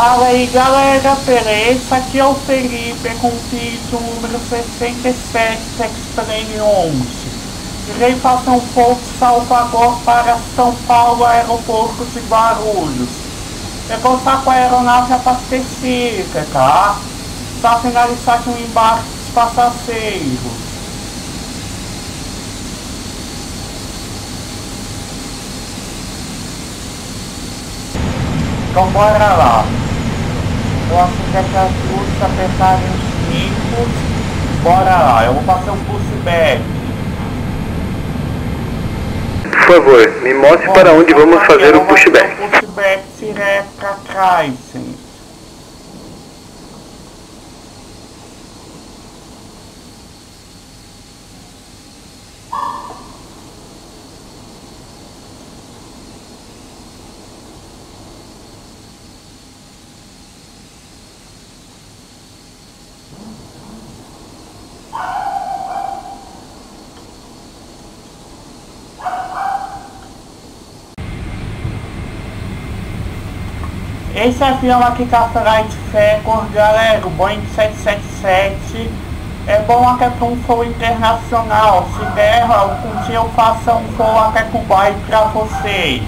Fala aí galera, beleza? Aqui é o Felipe com o vídeo número 67 Extreme 11. Irei fazer um de Salvador para São Paulo, aeroporto de Guarulhos. Eu vou estar com a aeronave abastecida, tá? Para finalizar aqui um embarque dos passageiros. Então bora lá. Eu acho que é as luzes apertarem os picos. Bora lá, eu vou fazer um pushback. Por favor, me mostre para onde vamos fazer o pushback. O pushback direto pra Kaizen. Esse avião aqui com a Flight Record, galera, o Boeing 777, é bom até para um voo internacional. Se der, algum dia eu faço um voo até Dubai para vocês.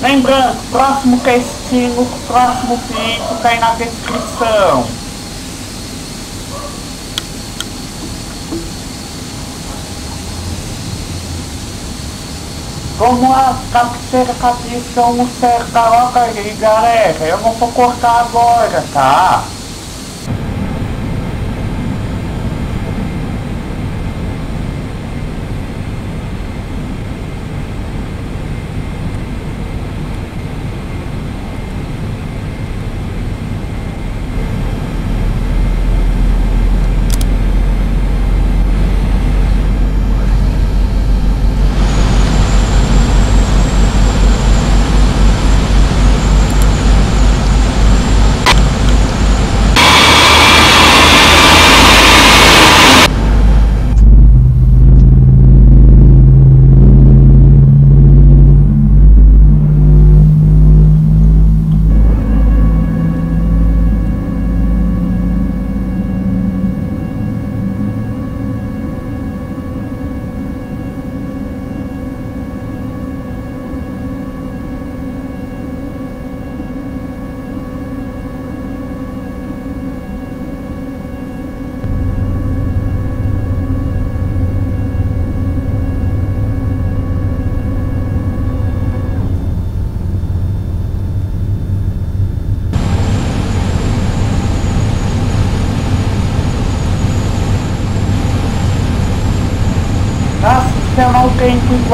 Lembrando, próximo destino, próximo vídeo tá aí na descrição. Vamos lá, cabeceira, cabeça, um certo logo aí, galera. Eu vou cortar agora, tá?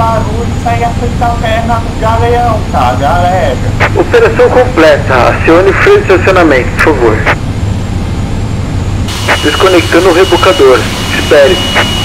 Em Guarulhos, aí a frente alterna do Galeão, tá, galera? Operação completa. Acione freio de estacionamento, por favor. Desconectando o rebocador. Espere.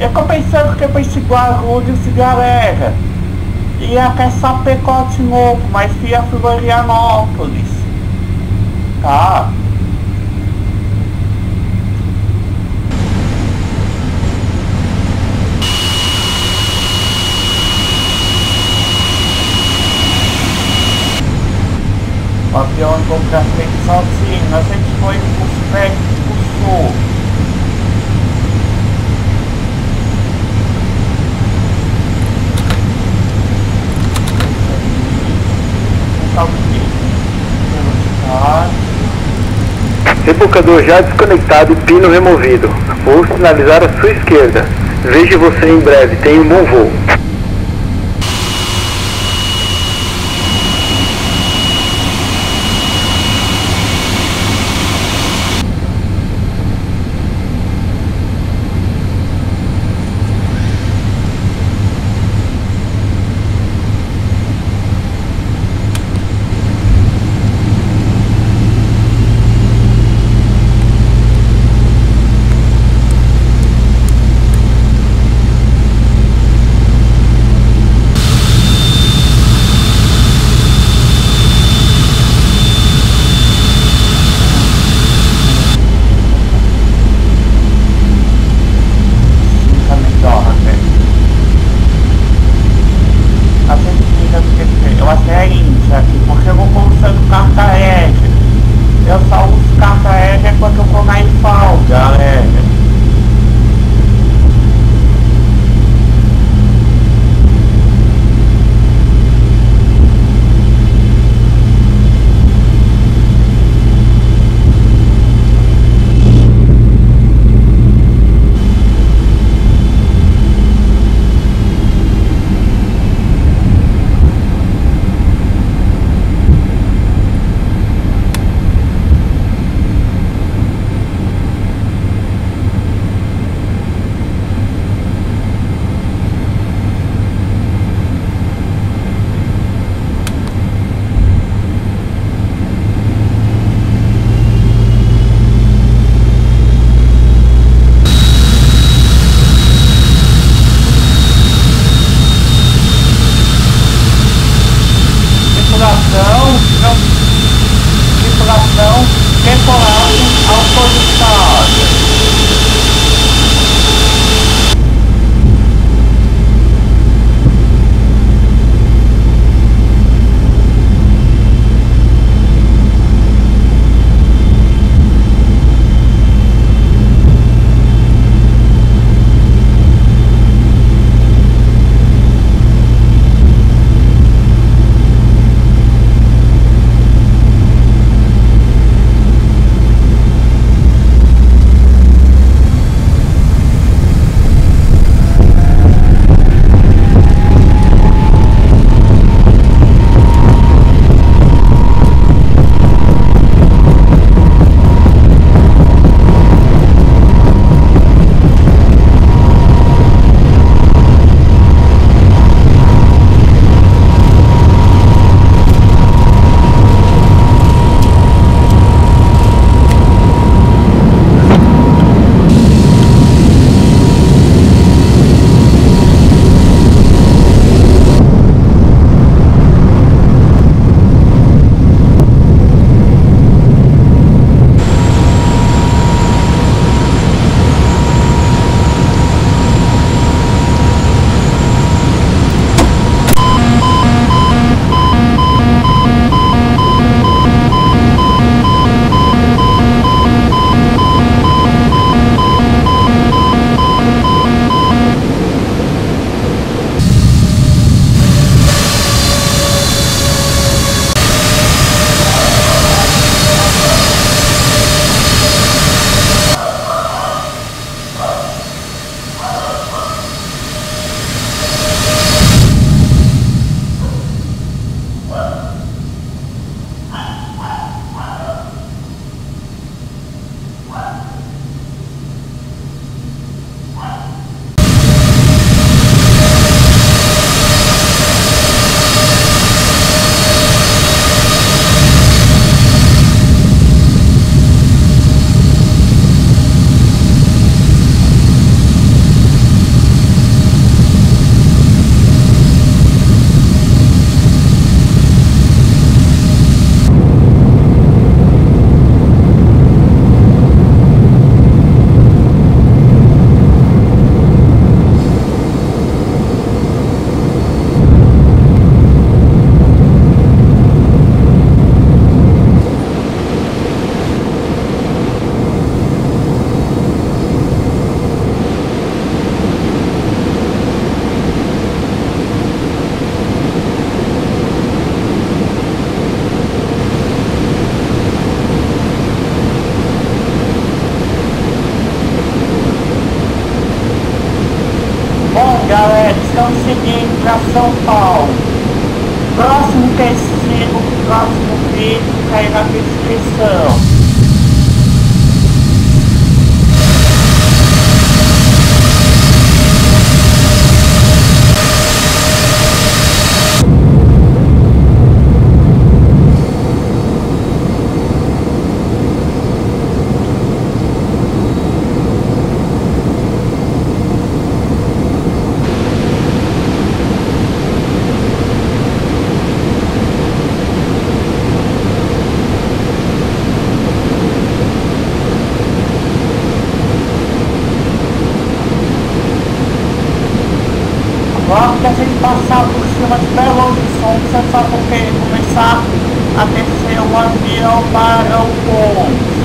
Eu tô pensando que pra esse Guarulhos, galera, ia até Sapecote novo, mas via Florianópolis, tá? O avião andou pra frente sozinho, a gente foi espectro do sul. Rebocador já desconectado pino removido. Vou sinalizar à sua esquerda. Vejo você em breve. Tenha um bom voo. pegar a prescrição. Vídeo, cai na descrição. sistema de Belo Horizonte é só porque começar a descer o avião para o ponto.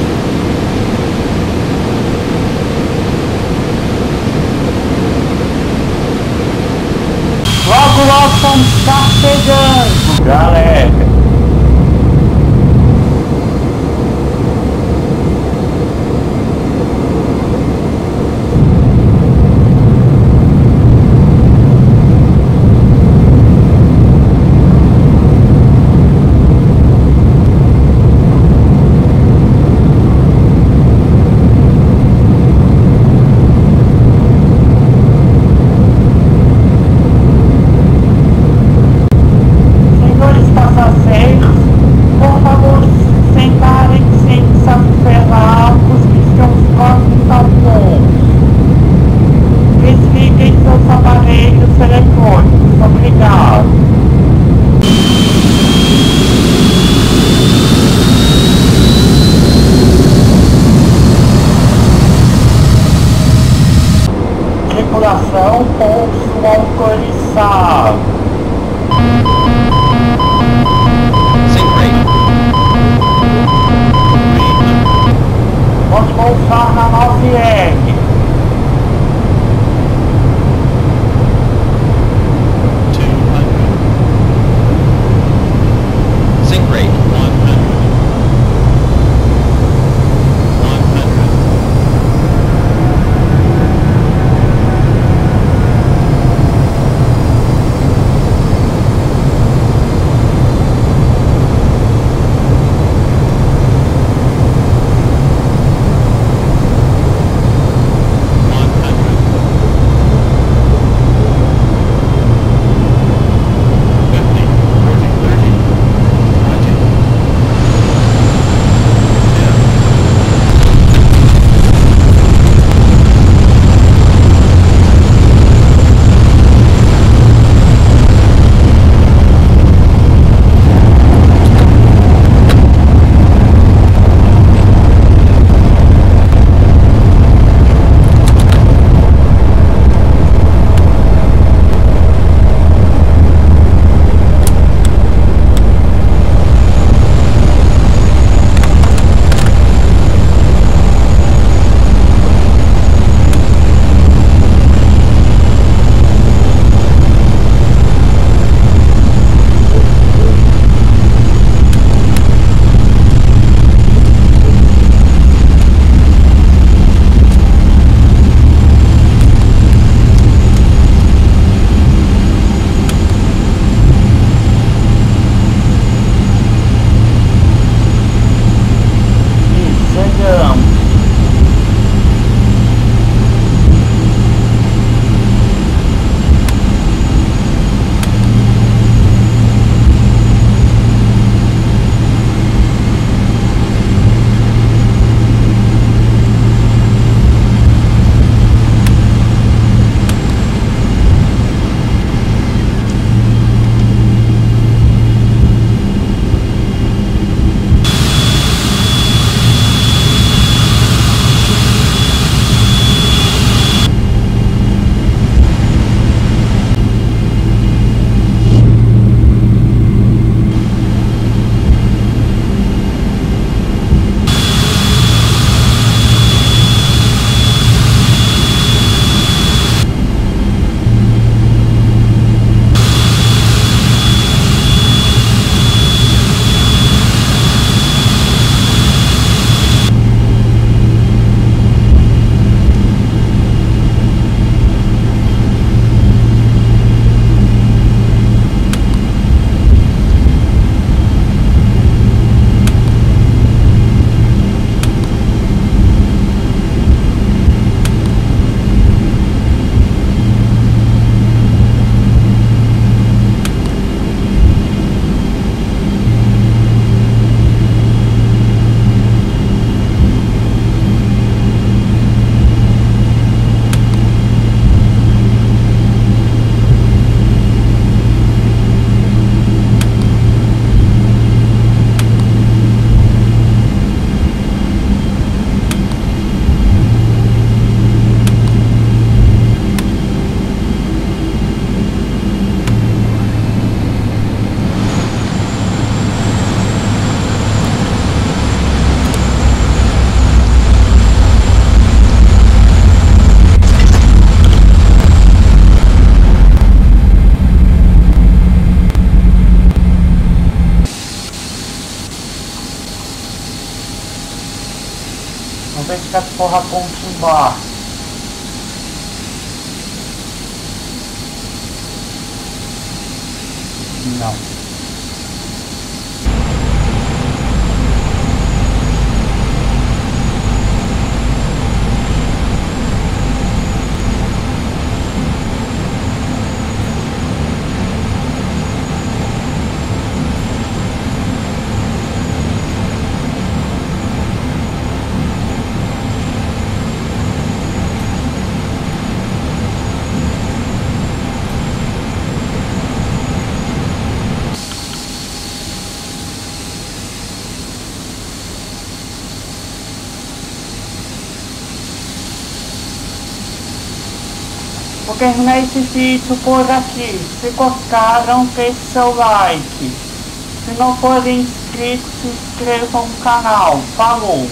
Logo, logo estar chegando, galera. Pouso autorizado. Ver se as porra aponta embaixo. Não. Terminar esse vídeo por aqui. Se gostaram, deixe seu like. Se não forem inscritos, se inscrevam no canal. Falou!